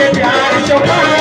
I'm gonna be out of your mind.